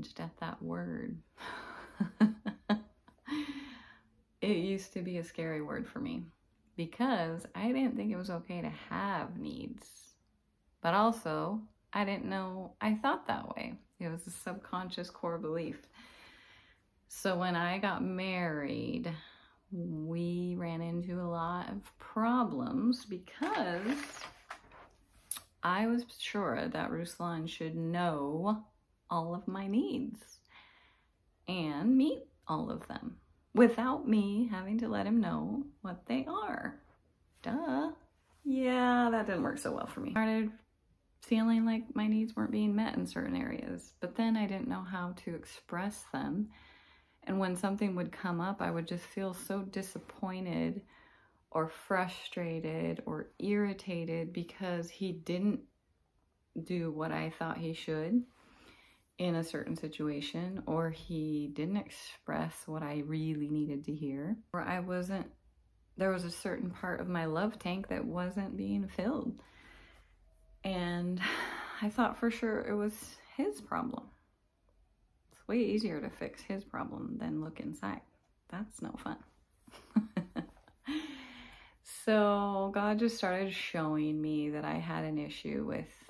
cringed at that word. it used to be a scary word for me because I didn't think it was okay to have needs. But also, I didn't know I thought that way. It was a subconscious core belief. So when I got married, we ran into a lot of problems because I was sure that Ruslan should know all of my needs and meet all of them without me having to let him know what they are. Duh. Yeah, that didn't work so well for me. I started feeling like my needs weren't being met in certain areas, but then I didn't know how to express them. And when something would come up, I would just feel so disappointed or frustrated or irritated because he didn't do what I thought he should in a certain situation or he didn't express what I really needed to hear or I wasn't there was a certain part of my love tank that wasn't being filled. And I thought for sure it was his problem. It's way easier to fix his problem than look inside. That's no fun. So God just started showing me that I had an issue with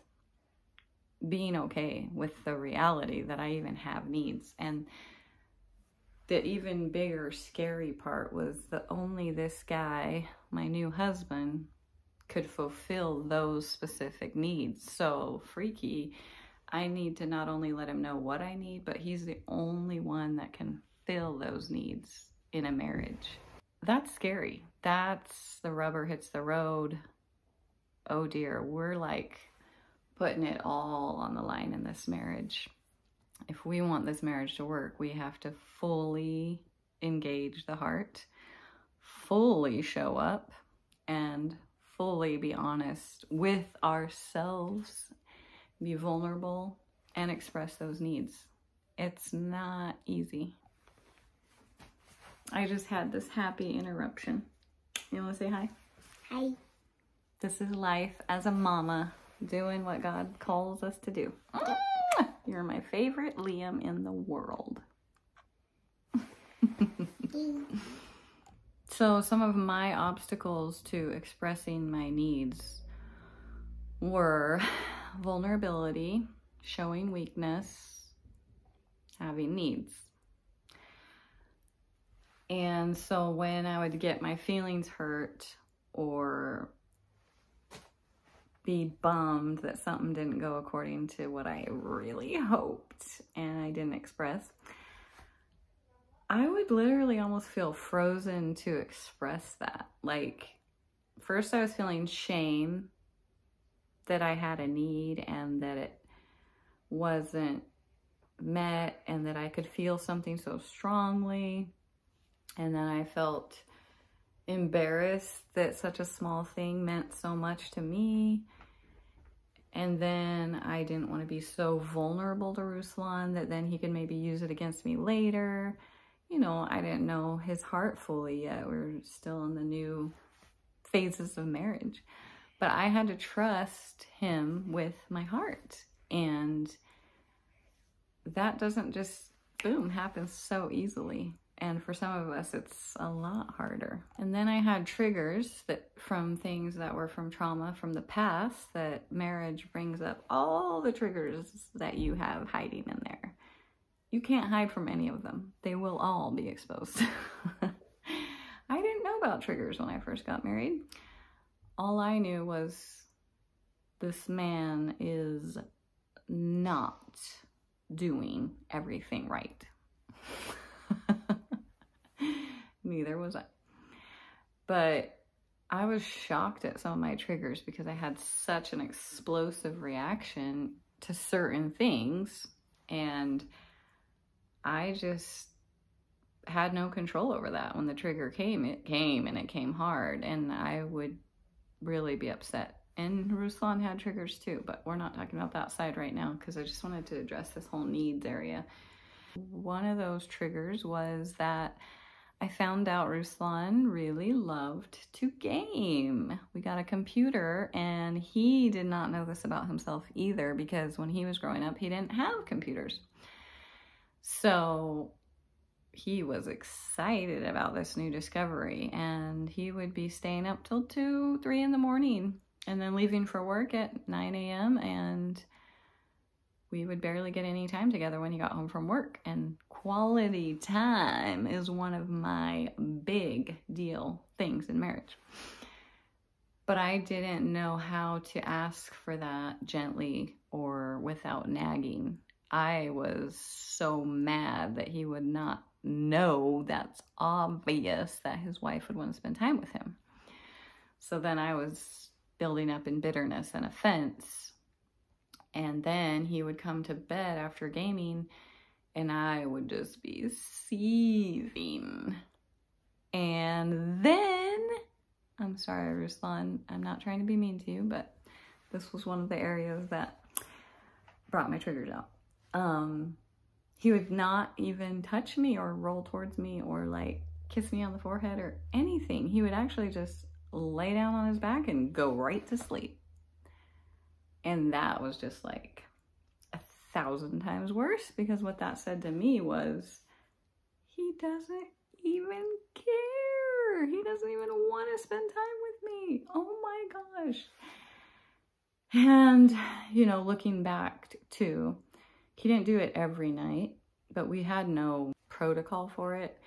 being okay with the reality that I even have needs. And the even bigger, scary part was that only this guy, my new husband, could fulfill those specific needs. So freaky. I need to not only let him know what I need, but he's the only one that can fill those needs in a marriage. That's scary. That's the rubber hits the road. Oh dear, we're like putting it all on the line in this marriage. If we want this marriage to work, we have to fully engage the heart, fully show up, and fully be honest with ourselves, be vulnerable, and express those needs. It's not easy. I just had this happy interruption. You want to say hi? Hi. This is life as a mama doing what God calls us to do. Ah, you're my favorite Liam in the world. so some of my obstacles to expressing my needs were vulnerability, showing weakness, having needs. And so when I would get my feelings hurt or be bummed that something didn't go according to what I really hoped and I didn't express, I would literally almost feel frozen to express that. Like, first I was feeling shame that I had a need and that it wasn't met and that I could feel something so strongly. And then I felt embarrassed that such a small thing meant so much to me. And then I didn't want to be so vulnerable to Ruslan that then he could maybe use it against me later. You know, I didn't know his heart fully yet. We are still in the new phases of marriage. But I had to trust him with my heart. And that doesn't just, boom, happen so easily. And for some of us, it's a lot harder. And then I had triggers that from things that were from trauma from the past that marriage brings up all the triggers that you have hiding in there. You can't hide from any of them. They will all be exposed. I didn't know about triggers when I first got married. All I knew was this man is not doing everything right. Neither was I. But I was shocked at some of my triggers because I had such an explosive reaction to certain things. And I just had no control over that. When the trigger came, it came and it came hard. And I would really be upset. And Ruslan had triggers too, but we're not talking about that side right now because I just wanted to address this whole needs area. One of those triggers was that I found out Ruslan really loved to game. We got a computer and he did not know this about himself either because when he was growing up, he didn't have computers. So he was excited about this new discovery and he would be staying up till 2, 3 in the morning and then leaving for work at 9 a.m. and we would barely get any time together when he got home from work. And quality time is one of my big deal things in marriage. But I didn't know how to ask for that gently or without nagging. I was so mad that he would not know that's obvious that his wife would want to spend time with him. So then I was building up in bitterness and offense. And then he would come to bed after gaming and I would just be seething. And then, I'm sorry, Ruslan, I'm not trying to be mean to you, but this was one of the areas that brought my triggers out. Um, he would not even touch me or roll towards me or like kiss me on the forehead or anything. He would actually just lay down on his back and go right to sleep. And that was just like a thousand times worse because what that said to me was he doesn't even care. He doesn't even want to spend time with me. Oh my gosh. And, you know, looking back to, he didn't do it every night, but we had no protocol for it.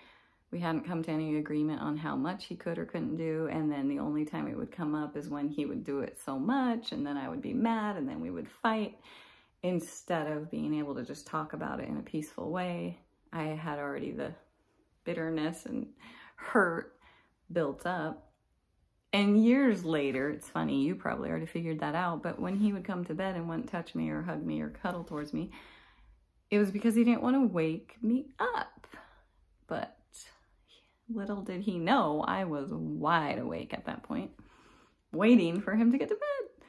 We hadn't come to any agreement on how much he could or couldn't do. And then the only time it would come up is when he would do it so much and then I would be mad and then we would fight instead of being able to just talk about it in a peaceful way. I had already the bitterness and hurt built up. And years later, it's funny, you probably already figured that out, but when he would come to bed and wouldn't touch me or hug me or cuddle towards me, it was because he didn't want to wake me up. But little did he know I was wide awake at that point, waiting for him to get to bed.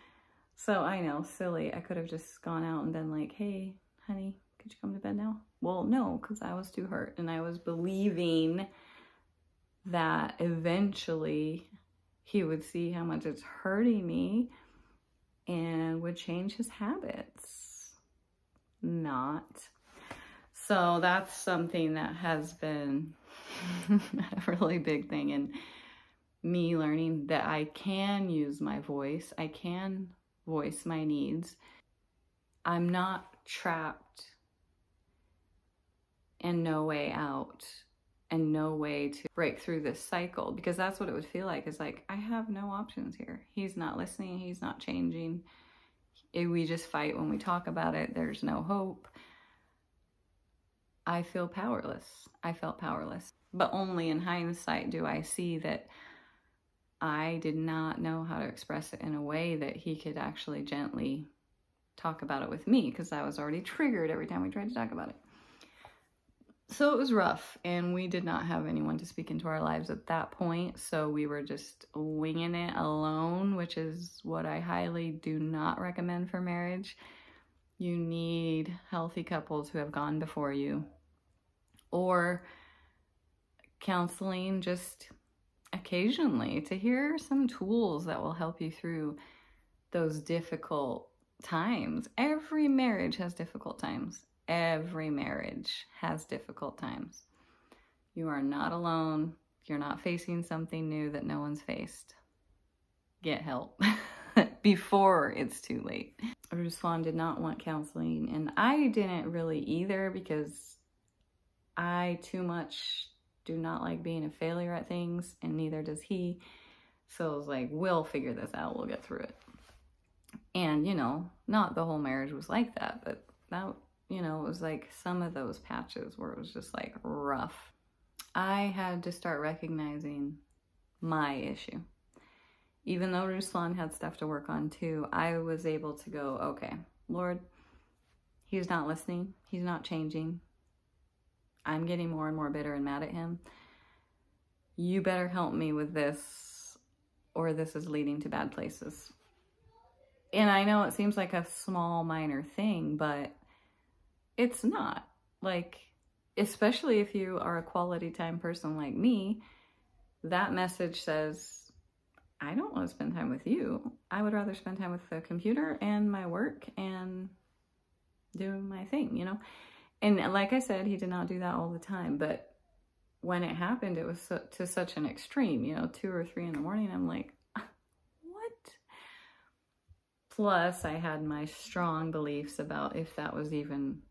So I know, silly. I could have just gone out and been like, hey, honey, could you come to bed now? Well, no, because I was too hurt. And I was believing that eventually he would see how much it's hurting me and would change his habits. Not. So that's something that has been a really big thing in me learning that I can use my voice. I can voice my needs. I'm not trapped and no way out and no way to break through this cycle because that's what it would feel like. Is like, I have no options here. He's not listening. He's not changing. Eh, we just fight when we talk about it. There's no hope. I feel powerless. I felt powerless. But only in hindsight do I see that I did not know how to express it in a way that he could actually gently talk about it with me because I was already triggered every time we tried to talk about it. So it was rough, and we did not have anyone to speak into our lives at that point. So we were just winging it alone, which is what I highly do not recommend for marriage. You need healthy couples who have gone before you or counseling just occasionally to hear some tools that will help you through those difficult times. Every marriage has difficult times. Every marriage has difficult times. You are not alone. You're not facing something new that no one's faced. Get help before it's too late. Ruslan did not want counseling, and I didn't really either because I too much do not like being a failure at things, and neither does he. So I was like, we'll figure this out. We'll get through it. And, you know, not the whole marriage was like that, but that, you know, it was like some of those patches where it was just like rough. I had to start recognizing my issue. Even though Ruslan had stuff to work on too, I was able to go, okay, Lord, he's not listening. He's not changing. I'm getting more and more bitter and mad at him. You better help me with this, or this is leading to bad places. And I know it seems like a small, minor thing, but it's not. Like, especially if you are a quality time person like me, that message says, I don't want to spend time with you. I would rather spend time with the computer and my work and doing my thing, you know? And like I said, he did not do that all the time, but when it happened, it was so, to such an extreme, you know, two or three in the morning. I'm like, what? Plus, I had my strong beliefs about if that was even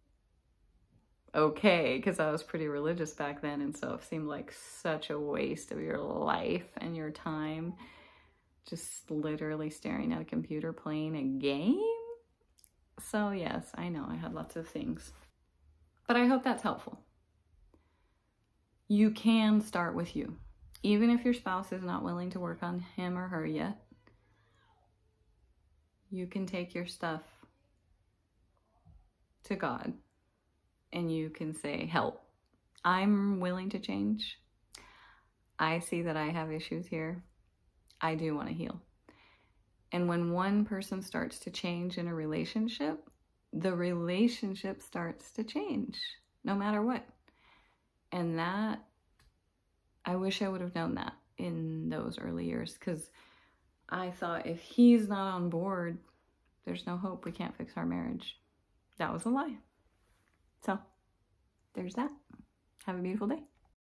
okay, because I was pretty religious back then. And so it seemed like such a waste of your life and your time just literally staring at a computer playing a game. So, yes, I know I had lots of things, but I hope that's helpful you can start with you. Even if your spouse is not willing to work on him or her yet, you can take your stuff to God and you can say, Help, I'm willing to change. I see that I have issues here. I do want to heal. And when one person starts to change in a relationship, the relationship starts to change no matter what. And that, I wish I would have known that in those early years because I thought if he's not on board, there's no hope. We can't fix our marriage. That was a lie. So there's that. Have a beautiful day.